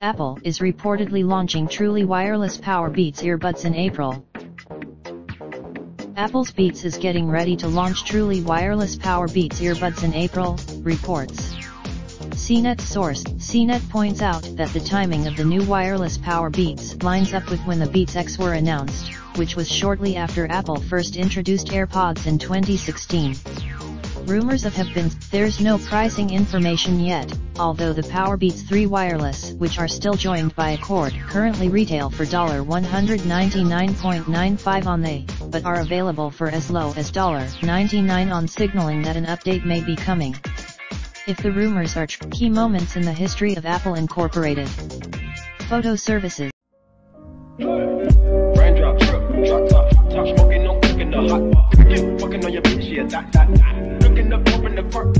Apple is reportedly launching truly wireless Powerbeats earbuds in April. Apple's Beats is getting ready to launch truly wireless Powerbeats earbuds in April, reports. CNET source, CNET points out that the timing of the new wireless Powerbeats lines up with when the Beats X were announced, which was shortly after Apple first introduced AirPods in 2016. Rumors of have been, there's no pricing information yet, although the Powerbeats 3 wireless which are still joined by a cord currently retail for $199.95 on they, but are available for as low as $99 on signaling that an update may be coming. If the rumors are key moments in the history of Apple Incorporated. Photo services. On your bitch, yeah, that, that, that. Looking up, open the park.